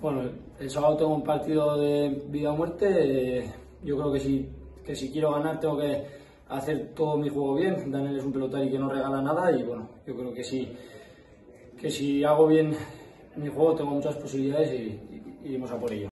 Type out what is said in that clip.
Bueno, el sábado tengo un partido de vida o muerte. Eh, yo creo que si, que si quiero ganar tengo que hacer todo mi juego bien. Daniel es un pelotari que no regala nada y bueno, yo creo que si, que si hago bien mi juego tengo muchas posibilidades y, y- y iremos a por ello.